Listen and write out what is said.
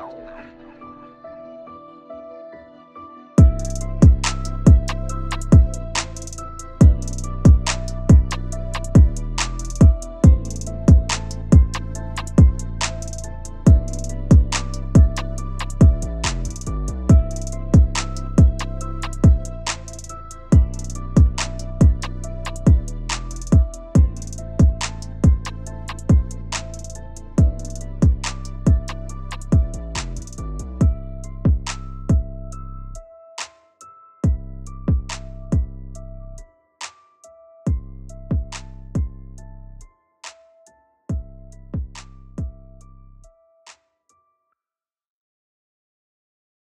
高。